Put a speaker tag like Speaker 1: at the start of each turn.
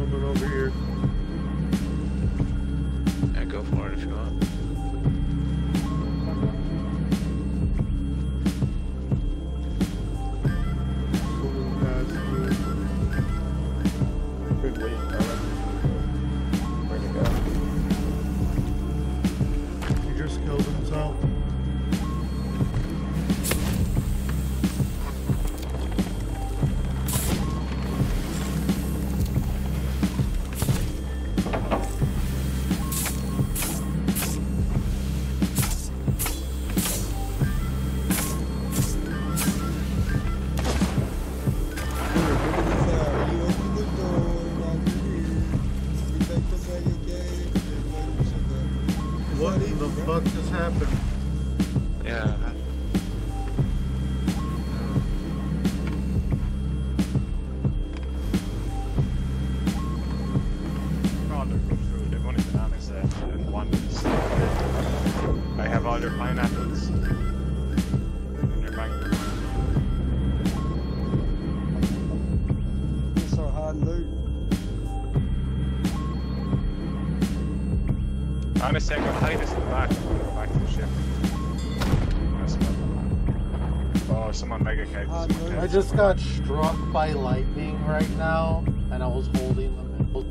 Speaker 1: swimming over here. What the fuck just happened?
Speaker 2: Yeah.
Speaker 3: I have all your pineapples. Honestly, I'm gonna hide this in the back. I'm gonna go back to the ship. Oh, someone mega uh,
Speaker 4: no.
Speaker 1: I just got struck by lightning right now, and I was holding the middle